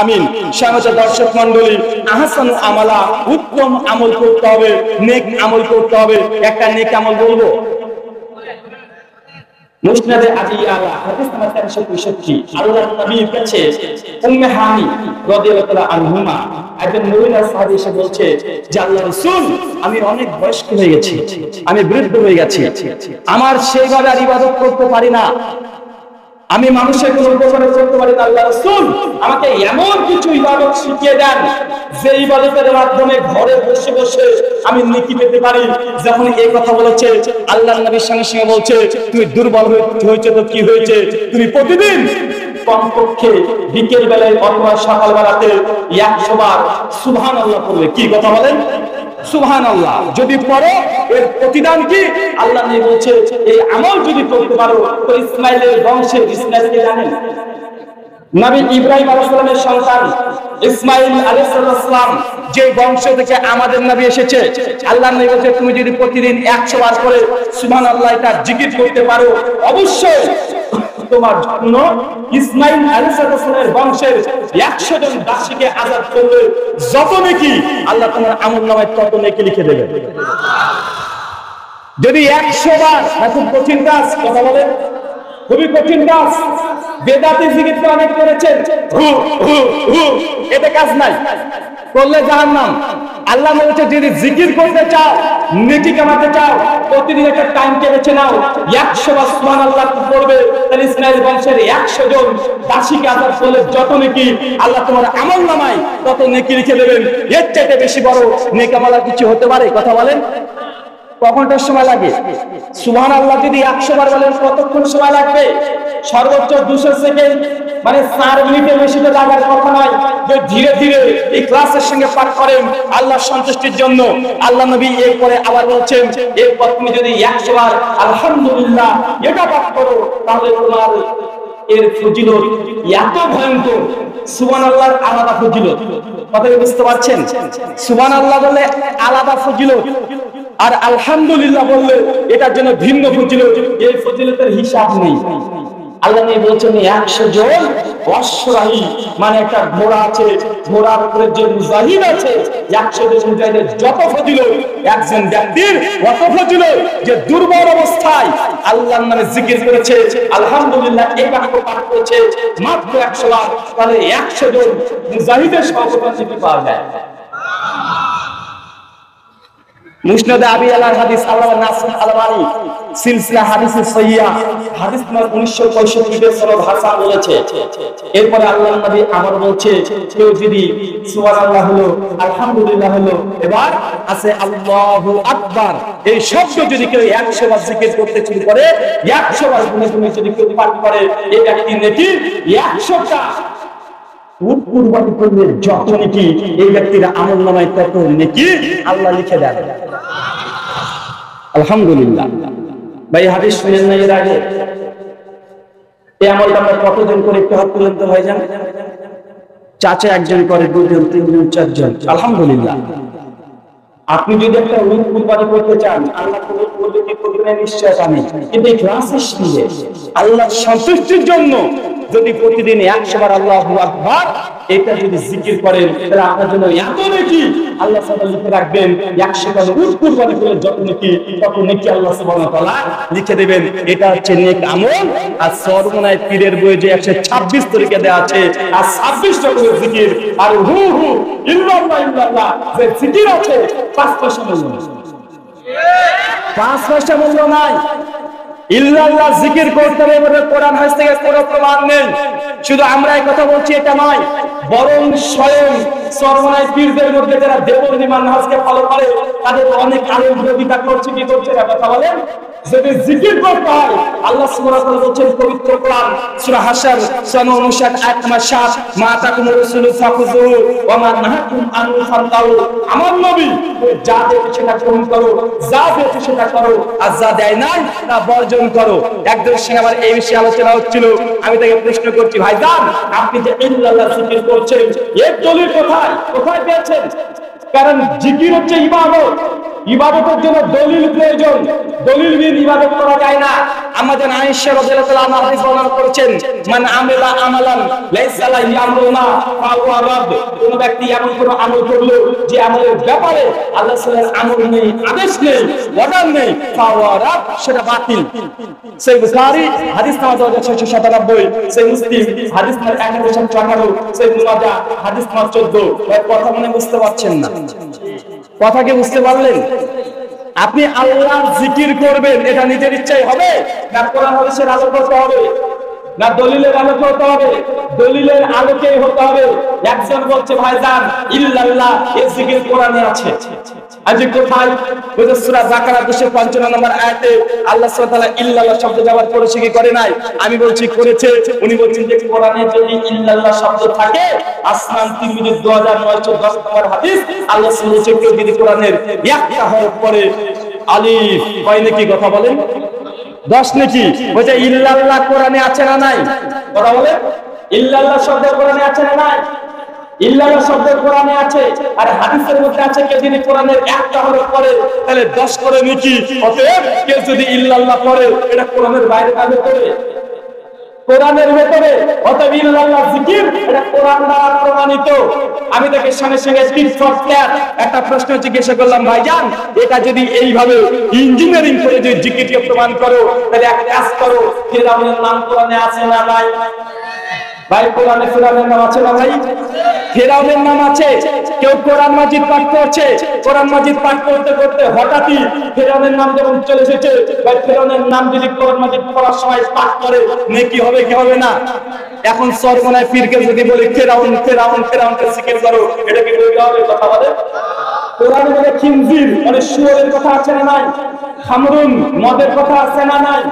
আমিন। স্বাগত দর্শক মন্ডলী আহসান আমালা, উত্তম আমল করতে হবে, নেক আমল করতে হবে। একটা নেক আমল বলব? মুসনাদে আলা, হাদিস নাম্বার 365 আল্লাহর কাছে উম্মে হানি রাদিয়াল্লাহু আনহুমা। একজন মহিলা সাহাবী এসে বলছে যে, আল্লাহর রাসূল, আমি অনেক বয়স্ক হয়ে গেছি। আমি বৃদ্ধ হয়ে গেছি। আমার সেইভাবে আর ইবাদত করতে পারি না। আমি মানুষের কোন উপকার করতে পারি আল্লাহ রাসূল আমাকে এমন কিছু ইবাদত শিখিয়ে দেন, যে ইবাদতের মাধ্যমে ঘরে বসে বসে আমি নেকি পেতে পারি। যখন এই কথা বলেছে আল্লাহ নবীর সঙ্গে সঙ্গে বলছে, তুমি দুর্বল হয়েছে তো কি হয়েছে? তুমি প্রতিদিন কমপক্ষে বিকেল বেলায় অথবা সকাল বেলাতে একশো বার আল্লাহ করবে কি কথা বলেন সুবহান আল্লাহ যদি পড়ো, এর প্রতিদান কি? আল্লাহ নিয়ে বলছে, এই আমল যদি করতে পারো, তো ইসমাইলের বংশের ইসমাইলকে জানেন? নবী ইব্রাহিম সন্তান ইসমাইল আলাইহিস যে বংশ থেকে আমাদের নবী এসেছে, আল্লাহ নবী বলছে, তুমি যদি প্রতিদিন 100 বার করে সুবহানাল্লাহ এটা জিকির করতে পারো, অবশ্যই তোমার জন্য ইসমাইল আলাইহিসসালামের বংশের 100 জন দাসীকে আজাদ করলে যত নেকি আল্লাহ তোমার আমলনামায় তত নেকি লিখে দেবে যদি 100 বার খুব কঠিন কাজ, কথা বলে খুবই কঠিন কাজ। বেদাতি জিকির অনেক করেছেন। হু, এতে কাজ নাই। করলে জাহান্নাম। আল্লাহ বলেছে, যদি জিকির করতে চাও নেকি কামাতে চাও, প্রতিদিন একটা টাইম বেছে নাও। একশো বার সুবহান আল্লাহ পড়বে, তাহলে ইসমাইল বংশের একশো জন দাসীকে আজাদ করলে যত নেকি আল্লাহ তোমার আমল নামায়, তত নেকি লিখে দেবেন। এর চাইতে বেশি বড় নেকামালা কিছু হতে পারে, কথা বলেন? কখনটার সময় লাগে? সুবহান আল্লাহ যদি একশো বার বলেন, কতক্ষণ সময় লাগবে? সর্বোচ্চ দুশো সেকেন্ড মানে চার মিনিটের বেশি তো লাগার কথা নয়। যে ধীরে ধীরে এই ক্লাসের সঙ্গে পাঠ করেন আল্লাহ সন্তুষ্টির জন্য। আল্লাহ নবী এরপরে আবার বলছেন, এরপর তুমি যদি একশো বার আলহামদুলিল্লাহ এটা পাঠ করো, তাহলে তোমার এর ফজিলত এত ভয়ঙ্কর। সুবান আল্লাহর আলাদা ফজিলত। কথা বুঝতে পারছেন? সুবান আল্লাহ বলে আলাদা ফজিলত। আর আলহামদুলিল্লাহ বললে এটার জন্য ভিন্ন ফজিলত। এই ফজিলতের হিসাব নেই। আল্লাহ বলছেন একশো জন মানে একটা ঘোড়া আছে, ঘোড়ার উপরে যে মুজাহিদ আছে, একশো জন যত ফজিল একজন ব্যক্তির ফজিল যে দুর্বল অবস্থায় আল্লাহর নামে জিকির করেছে, আলহামদুলিল্লাহ, এই বাক্য পাঠ করেছে, মাত্র একশো বার, তাহলে একশো জন মুজাহিদের পাওয়া যায়। মুসনাদে আবি আলার হাদিস আল্লাহ নাসির আলমানি সিলসিলা সহিয়া, হাদিস নম্বর 1965 এর হাসান বলেছে। নবী আবার বলছে, কেউ যদি সুবহানাল্লাহ হলো, আলহামদুলিল্লাহ হলো, এবার আছে আল্লাহু আকবার। এই শব্দ যদি কেউ 100 বার জিকির করতে শুরু করে 100 বার গুনে গুনে যদি কেউ পাঠ করে এই ব্যক্তি নাকি? 100 টা উট কুরবানি যত নাকি এই ব্যক্তির আমল নামায় তত নাকি? আল্লাহ লিখে দেন। আলহামদুলিল্লাহ। ভাই হাদিস শুনেন না এর আগে? এই আমলটা আমরা কতজন করে একটু হাত তুলতে হয় জান চাচা একজন করে দুজন তিনজন, চারজন। আলহামদুলিল্লাহ। আপনি যদি একটা উট কুরবানি করতে চান, আল্লাহ কবুল করবে কি করবে না? নিশ্চয় জানি। কিন্তু এই ক্লাসের সঙ্গে আল্লাহ সন্তুষ্টির জন্য যদি প্রতিদিন একশো বার আল্লাহ আকবার, এটা যদি জিকির করেন, তাহলে আপনার জন্য এত নাকি। আল্লাহ লিখে রাখবেন একশো কুরবানি নাকি আল্লাহ লিখে দেবেন, এটা হচ্ছে নেক আমল, আর সর্বনায় পীরের বইয়ে যে একশো ছাব্বিশ তারিখে দেওয়া আছে, আর ছাব্বিশ রকমের জিকির, আর হু হু, ইল্লাল্লাহ আছে, পাঁচ পয়সা মূল্য। পাঁচ পয়সা মূল্য নাই। ইল্লাল্লাহ জিকির করতে হবে এবারে কোরআন হাদিস থেকে কোনো প্রমাণ নেই। শুধু আমরা এই কথা বলছি, এটা নয়, বরং স্বয়ং সর্বনায় পীরদের মধ্যে যারা দেবনী মানহাজকে ফলো করে, তাদের অনেক আলেম বিরোধিতা করছে, কি করছে কথা বলেন? যদি জিকির করতে হয়, আল্লাহ পবিত্র কোরআন, সূরা হাশর, সূরা 59 আয়াত নম্বর 7 মা আমার নবী যা সেটা গ্রহণ করো, যা সেটা করো, আর যা দেয় নাই, তা বর্জন করো। একজনের সঙ্গে আমার এই বিষয়ে আলোচনা হচ্ছিল, আমি তাকে প্রশ্ন করছি ভাই ভাইজান, আপনি যে ইল্লাল্লাহ জিকির করছেন, এর দলিল কোথায়? কোথায় পেয়েছেন? কারণ জিকির হচ্ছে ইবাদত। ইবাদতের জন্য দলিল প্রয়োজন। দলিল বিন ইবাদত আমাদের আয়েশা রাদিয়াল্লাহু আনহা হাদিস বর্ণনা করেছেন, মান আমিলা আমালান লাইসা কোন ব্যক্তি এমন কোন আমল করল যে আমলের ব্যাপারে আল্লাহ সাল্লাল্লাহু আমর নেই, আদেশ নেই, অর্ডার নেই সেটা বাতিল। সেই বুখারী হাদিস নাম্বার 2697 সেই মুসলিম হাদিস নাম্বার 1158 সেই হাদিস নাম্বার 14 এর কথা মনে বুঝতে পারছেন না? কথা কি বুঝতে পারলেন? আপনি আল্লাহর জিকির করবেন, এটা নিজের ইচ্ছাই হবে? না কোরআন হাদিসের আলো করতে হবে? না দলিলের আলো করতে হবে? দলিলের আলোকেই হতে হবে। একজন বলছে, ভাইজান, ইল্লাল্লাহ এই জিকির কোরআনে আছে। আজ কোথায় ওই যে সূরা বাকারা 255 নম্বর আয়াতে আল্লাহ সুবহানাহু ওয়া ইল্লাল্লাহ শব্দ ব্যবহার করেছে কি করে নাই? আমি বলছি, করেছে। উনি বলছেন যে কোরআনে যদি ইল্লাল্লাহ শব্দ থাকে, আসমান তিরমিজি 2910 নম্বর হাদিস, আল্লাহ সুবহানাহু ওয়া তাআলা যদি কোরআনের একটা হরফ পড়ে, আলিফ কয় নাকি কথা বলেন? দশ নাকি? বলছে ইল্লাল্লাহ কোরআনে আছে না নাই? কথা বলে ইল্লাল্লাহ শব্দ কোরআনে আছে না নাই? শব্দ কোরআনে আছে, আর হাদিসের মধ্যে আছে যদি কোরআনের একটা হরফ পড়ে, তাহলে দশ করে নাকি অতএব কেউ যদি ইল্লাল্লাহ পড়ে, এটা কোরআনের বাইরে কাজে করে কোরআনের অতএব ইল্লাল্লাহ জিকির, এটা কোরআন দ্বারা প্রমাণিত। আমি তাকে সঙ্গে সঙ্গে একটা প্রশ্ন জিজ্ঞাসা করলাম, ভাইজান, এটা যদি এইভাবে ইঞ্জিনিয়ারিং করে যদি জিকিরকে প্রমাণ করো, তাহলে এক কাজ করো নাম কোরআনে আছে না নাই? ভাই নাম আছে না ভাই? কেউ কোরআন মাজিদ করছে। কোরআন মাজিদ করতে করতে হঠাৎই নাম চলে এসেছে, ভাই নাম যদি মাজিদ সময় হবে কি হবে না? এখন সরমনায় পীরকে যদি বলি, ফেরাউন ফেরাউন, ফেরাউনকে জিকির করো। এটা কি কথা বলে? বলে মানে কথা আছে না নাই? খামরুন, মদের কথা আছে না নাই?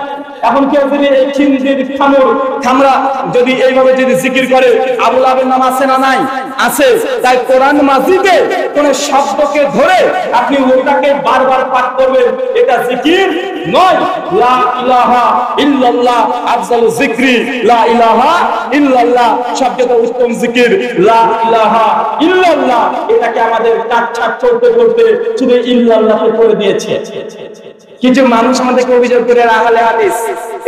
এখন কেউ যদি এই খিনজির খামর খামরা যদি এইভাবে যদি জিকির করে, আবুল আবের নাম আছে না নাই? আছে। তাই কোরআন মাজিদে কোন শব্দকে ধরে আপনি ওটাকে বারবার পাঠ করবেন। এটা জিকির নয়। লা ইলাহা ইল্লাল্লাহ, আফজালু এটাকে আমাদের কাটছাট করতে করতে শুধু ইল্লাল্লাহকে করে দিয়েছে। কিছু মানুষ আমাদেরকে অভিযোগ করে, এরা আহলে হাদিস।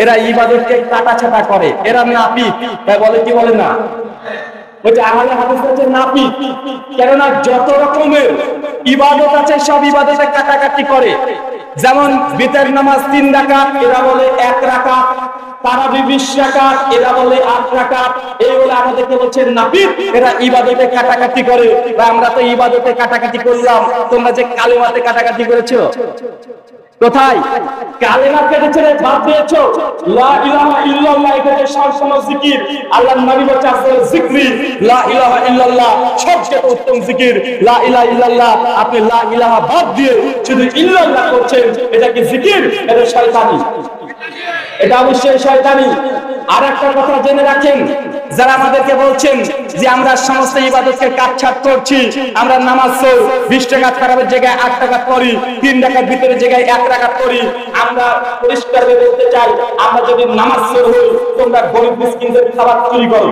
এরা ইবাদতকে কাটাছাটা করে। এরা নাপিত তাই বলে কি বলে না? বলছে, আহলে হাদিস হচ্ছে নাপিত কেননা যত রকমের ইবাদত আছে, সব ইবাদতে কাটাকাটি করে। যেমন নামাজ তিন এরা বলে এক বিশ এরা বলে আট রাকাত। এই বলে আমাদেরকে বলছে নাপিত এরা ইবাদতে কাটাকাটি করে। আমরা তো ইবাদতে কাটাকাটি করলাম। তোমরা যে কালেমাতে কাটাকাটি করেছ? কোথায়? কালেমা কেটেছে রে, বাদ দিয়েছ। লা ইলাহা ইল্লাল্লাহ এটা যে সবসময় জিকির। আল্লাহর নবী বলছে, আসলে জিকরি। লা ইলাহা ইল্লাল্লাহ, সবচেয়ে উত্তম জিকির। লা ইলাহা ইল্লাল্লাহ, আপনি লা ইলাহা বাদ দিয়ে শুধু ইল্লাল্লাহ করছেন, এটা কি জিকির? এটা শয়তানি। এটা অবশ্যই শয়তানি। আর একটা কথা জেনে রাখেন, যারা আমাদেরকে বলছেন যে আমরা সমস্ত ইবাদতকে কাটছাট করছি, আমরা নামাজ পড়ি, বিশ টাকা খারাপের জায়গায় আট টাকা করি তিন টাকার ভিতরে জায়গায় এক টাকা করি আমরা পরিষ্কার বলতে চাই, আমরা যদি নামাজ পড়ি, তোমরা গরিব মিসকিনদের খাবার চুরি করো।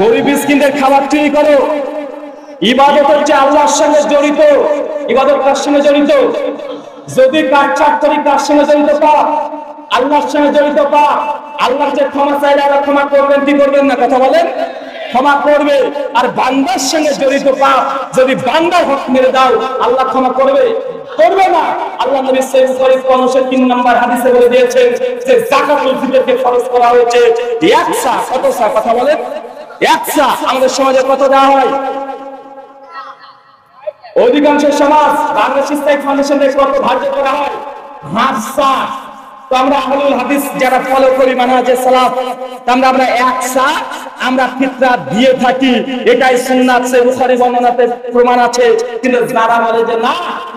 গরিব মিসকিনদের খাবার চুরি করো। ইবাদত হচ্ছে আল্লাহর সঙ্গে জড়িত। ইবাদত কার সঙ্গে জড়িত? যদি কাটছাট করি কার সঙ্গে জড়িত পাপ আল্লাহর সঙ্গে জড়িত পাপ, আল্লাহর যে ক্ষমা চাইলে আল্লাহ ক্ষমা করবেন, কি করবেন না? কথা বলেন। ক্ষমা করবে। আর বান্দার সঙ্গে জড়িত পাপ, যদি বান্দার হক মেরে দাও, আল্লাহ ক্ষমা করবে। করবে না। আল্লাহ নবী সহিহ বুখারী 53 নম্বর হাদিসে বলে দিয়েছেন যে যাকাতুল ফিতরকে ফরজ করা হয়েছে। এক সা কত সা কথা বলেন। এক সা আমাদের সমাজে কত দেওয়া হয়? অধিকাংশ সমাজ বাংলাদেশ ইসলামিক ফাউন্ডেশনের কত ধার্য করা হয়? হাফসা তো আমরা আহলুল হাদিস যারা ফলো করি মানে আছে সালাফ আমরা আমরা একসা, আমরা ফিতরা দিয়ে থাকি। এটাই সুন্নাত সে বুখারী বর্ণনাতে প্রমাণ আছে। কিন্তু যারা বলে যে না,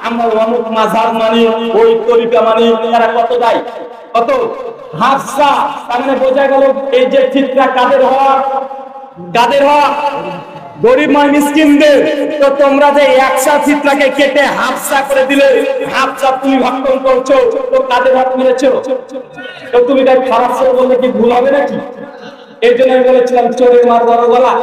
আমরা অমুক মাযহাব মানি, ওই তরিকা মানি, তারা কত দেয়? কত? হাফসা, তার মানে বোঝা গেল এই যে ফিতরা কাদের হওয়া কাদের হওয়া? গরিব মা মিসকিনদের, তো তোমরা যে একসা ফিতরাকে কেটে হাফসা করে দিলে, হাফসা তুমি ভক্ষণ করছ, তো কাদের হাত মিলেছো? তো তুমি তাই খারাপ বলে কি ভুল হবে নাকি? এই জন্য আমি বলেছিলাম মার বড় গলা।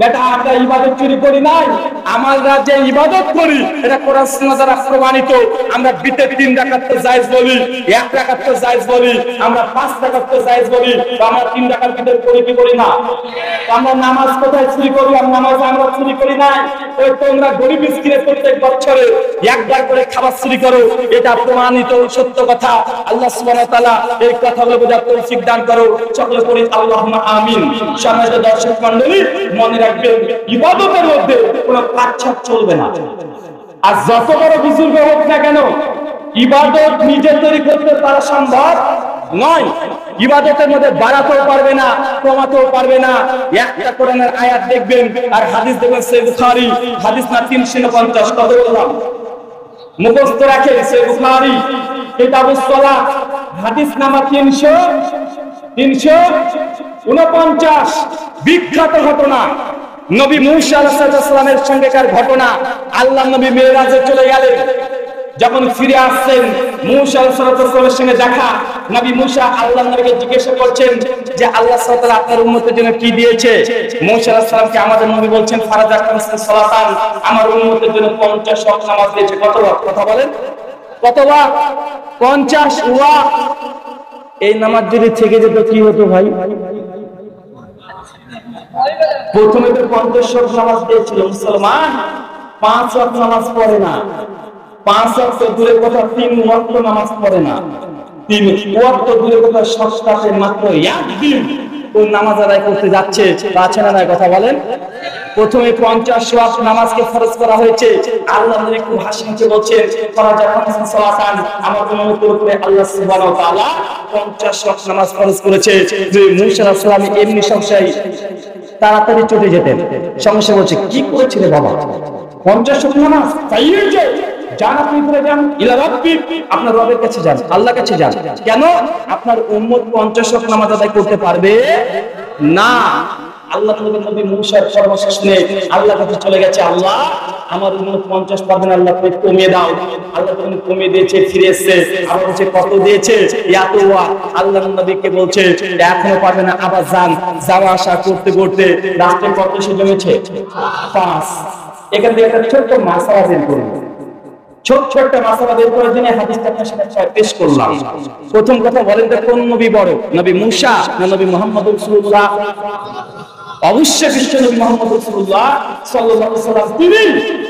বেটা, আমরা ইবাদত চুরি করি নাই। আমার রাজ্যে ইবাদত করি, এটা কোরআন সুন্নাহ দ্বারা প্রমাণিত। আমরা বিতে তিন রাকাত তো জায়েজ বলি, এক জায়েজ বলি, আমরা পাঁচ জায়েজ বলি আমরা তিন ভিতরে করি কি করি না? আমরা নামাজ কোথায় চুরি করি আর নামাজ আমরা চুরি করি নাই? ওই তোমরা গরিব প্রত্যেক বছরে একবার করে খাবার চুরি করো, এটা প্রমাণিত সত্য কথা। আল্লাহ সুবহানাহু ওয়া তাআলা এই কথাগুলো তৌফিক দান করো। সকলে করি আল্লাহুম্মা আমিন। সম্মানিত দর্শক মণ্ডলী, মনে রাখবেন, ইবাদতের মধ্যে কোনো কাটছাট চলবে না। আর যত বড় বুজুর্গ হোক না কেন, ইবাদত নিজে তৈরি করতে পারা সম্ভব নয়। ইবাদতের মধ্যে বাড়াতেও পারবে না, কমাতেও পারবে না। একটা কোরআনের আয়াত দেখবেন, আর হাদিস দেখবেন সে বুখারী, হাদিস না তিনশো পঞ্চাশ, কত বললাম? মুখস্থ রাখেন সে বুখারী, কিতাবুস সালাত হাদিস নাম্বার তিনশো তিনশো উনপঞ্চাশ বিখ্যাত ঘটনা। নবী মুসা আলাহিসাল্লামের সঙ্গেকার ঘটনা। আল্লাহ নবী মেয়েরাজে চলে গেলেন। যখন ফিরে আসছেন, মুসা আলাহিসাল্লামের সঙ্গে দেখা। নবী মুসা আল্লাহ নবীকে জিজ্ঞাসা করছেন যে আল্লাহ সাল্লাহ আপনার উন্মতের জন্য কি দিয়েছে? মুসা আলাহিসাল্লামকে আমাদের নবী বলছেন, ফারাজ সালাতান, আমার উন্মতের জন্য পঞ্চাশ ওয়াক্ত নামাজ দিয়েছে। কত কথা বলেন। কত ওয়াক্ত? পঞ্চাশ ওয়াক্ত। এই নামাজ যদি থেকে যেত কি হতো ভাই? প্রথমে তো পঞ্চাশ নামাজ পেয়েছিল মুসলমান। পাঁচ ওয়াক্ত নামাজ পড়ে না। পাঁচ ওয়াক্ত দূরে কথা তিন ওয়াক্ত নামাজ পড়ে না। তিন ওয়াক্ত দূরে কথা সস্তাতে মাত্র একদিন কোন নামাজ আদায় করতে যাচ্ছে তা আছে না কথা বলেন? প্রথমে পঞ্চাশ ওয়াক্ত নামাজকে ফরজ করা হয়েছে। আল্লাহ খুব হাসি মুখে বলছেন ফরাজা খামসান সালাতান আমার উম্মতের উপরে আল্লাহ সুবহানাহু ওয়া তাআলা 50 ওয়াক্ত নামাজ ফরজ করেছে। যে মুসা এমনি সংশয়, তাড়াতাড়ি চটে যেতেন। সমস্যা বলছে, কি করেছিলে বাবা? পঞ্চাশ ওয়াক্ত নামাজ? তাইয়ের যে আপনি যান। আপনার কাছে আল্লাহর কাছে কেন? আপনার পঞ্চাশ করতে পারবে? না। আল্লাহ শুনে আল্লাহ কাছে চলে গেছে আল্লাহ। আমার উম্মত 50 পারবেন আল্লাহ কমিয়ে দাও। আল্লাহ দিয়েছে, ফিরে কত দিয়েছে? আল্লাহ বলছে, এখনও পারবে না, আবার যান। যাওয়া, আসা করতে করতে রাস্তায় কত সে জমেছে? এখান থেকে একটা ছোট্ট বের করুন। ছোট মাসালা বের করার জন্য হাদিসটা আপনার পেশ করলাম। প্রথম কথা বলেন তো কোন নবী বড়? নবী মুসা না নবী মোহাম্মদ রাসূলুল্লাহ? অবশ্যই বিশ্ব নবী মোহাম্মদ রাসূলুল্লাহ সাল্লাল্লাহু আলাইহি সাল্লাম তিনি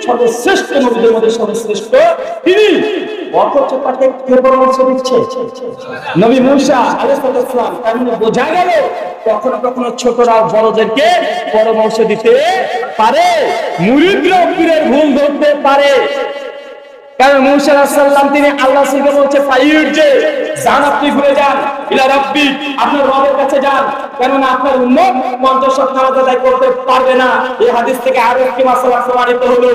সর্বশ্রেষ্ঠ নবীদের মধ্যে সর্বশ্রেষ্ঠ। তিনি অথচ তাকে কে পরামর্শ দিচ্ছে? নবী মুসা আলাইহিস সালাম। তার মানে বোঝা গেল কখনো কখনো ছোটরা বড়দেরকে পরামর্শ দিতে পারে। মুরিদরা পীরের ভুল ধরতে পারে। কারণ মুসা তিনি আল্লাহ বলছে যান আপনি ঘুরে যান, ইলা আপনার রবের কাছে যান। কেননা আপনার উম্মত পঞ্চাশ আদায় করতে পারবে না। এই হাদিস থেকে আরও একটি হলো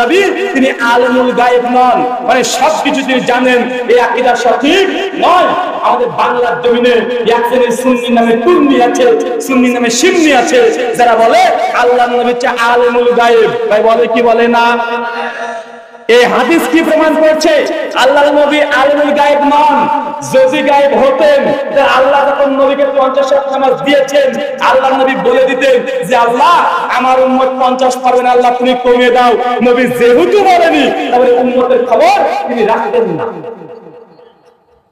নবী, তিনি আলমুল গায়েব নন। মানে সবকিছু তিনি জানেন, এই সঠিক নয়। আমাদের বাংলার জমিনে এক সুন্নি নামে তুর্নি আছে, সুন্নি নামে সিন্নি আছে। যারা বলে, আল্লাহর নবী হচ্ছে আলমুল গায়েব। ভাই, বলে কি বলে না? এই হাদিস কি প্রমাণ করছে? আল্লাহ নবী আলমুল গায়েব নন। যদি গায়েব হতেন আল্লাহ যখন নবীকে পঞ্চাশ নামাজ দিয়েছেন আল্লাহ নবী বলে দিতেন যে, আল্লাহ, আমার উম্মত পঞ্চাশ পারবেন আল্লাহ তুমি কমিয়ে দাও। নবী যেহেতু বলেনি, তাহলে উম্মতের খবর তিনি রাখতেন না।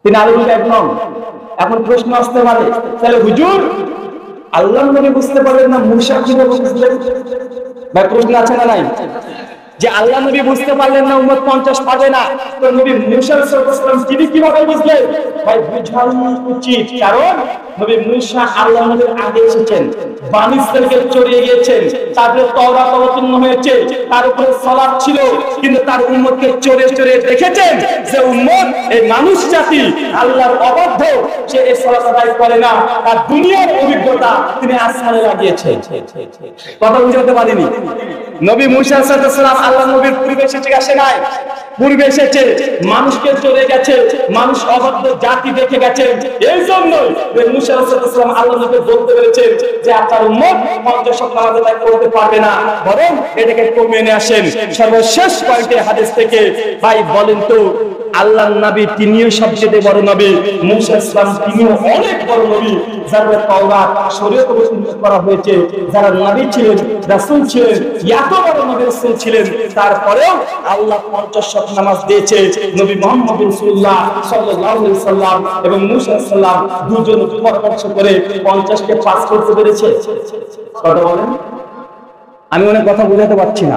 তিনি আলমুল গায়েব নন। এখন প্রশ্ন আসতে পারে, তাহলে হুজুর আল্লাহ নবী বুঝতে পারলেন না মুসা কীভাবে বুঝলেন? ভাই, প্রশ্ন আছে না নাই? যে আল্লাহ নবী বুঝতে পারলেন না, উম্মত পঞ্চাশ পাবে না। তো নবী মুসা তিনি কীভাবে বুঝলেন? ভাই, বুঝানো উচিত। কারণ নবী মুসা আল্লাহ নবীর আগে এসেছেন। চড়িয়ে গিয়েছেন। অবতীর্ণ হয়েছে। তার সালাত ছিল। কিন্তু তার উম্মতকে চড়ে চড়ে দেখেছেন যে উম্মত এই মানুষ জাতি আল্লাহর অবাধ্য। সে এই সালাত আদায় করে না। তার দুনিয়ার অভিজ্ঞতা তিনি আসমানে লাগিয়েছেন। কথা বুঝাতে পারিনি। নবী মুসা সাল্লাম আল্লাহ নবীর নাই। এসেছে, মানুষকে চলে গেছে, মানুষ অবাধ্য জাতি দেখে গেছে। এই জন্য মুসা আল্লাহ নবী বলতে পেরেছেন যে আপনার মত পঞ্চাশ সপ্তাহ করতে পারবে না। বরং এটাকে কমিয়ে নিয়ে আসেন। সর্বশেষ কয়েকটি হাদিস থেকে ভাই বলেন তো আল্লাহ নবী তিনিও সবচেয়ে বড় নবী। মুসা ইসলাম তিনিও অনেক বড় নবী। যার তাওরাত শরীয়ত বর্ণিত করা হয়েছে, যারা নবী ছিলেন, রাসূল ছিলেন, এত বড় নবী রাসূল ছিলেন। তারপরেও আল্লাহ 50 শত নামাজ দিয়েছে। নবী মুহাম্মদ রাসূলুল্লাহ সাল্লাল্লাহু আলাইহি সাল্লাম এবং মুসা সাল্লাম দুজন পরামর্শ করে 50 কে পাস করতে পেরেছে। কথা বলেন? আমি অনেক কথা বোঝাতে পারছি না।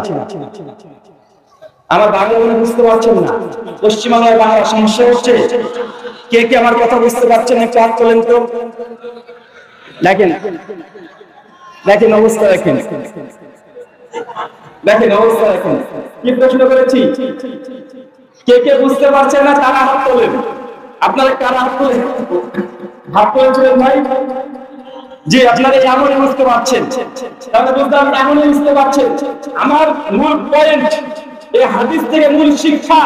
আমার বাংলা মনে বুঝতে পারছেন না। পশ্চিমবাংলায় বাংলা সমস্যা হচ্ছে, কে কে আমার কথা বুঝতে পারছেন একটু হাত তোলেন তো। দেখেন দেখেন অবস্থা দেখেন। দেখেন অবস্থা দেখেন। কি প্রশ্ন করেছি? কে কে বুঝতে পারছেন না তারা হাত তোলেন? আপনারা কারা হাত তোলেন? হাত তোলেছিলেন ভাই? জি, আপনারা এমনই বুঝতে পারছেন। তাহলে বুঝলাম এমনই বুঝতে পারছেন। আমার মূল পয়েন্ট এই হাদিস থেকে মূল শিক্ষা